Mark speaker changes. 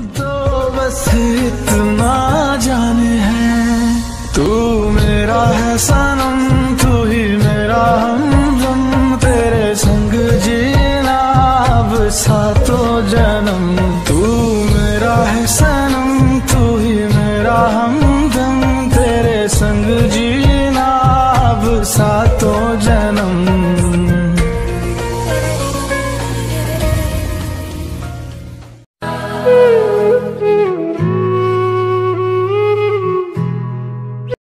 Speaker 1: दो बस इतना जाने है। तू मेरा है सनम, तू ही मेरा हम तेरे संग जीना अब सातों जन्म। तू मेरा है सनम।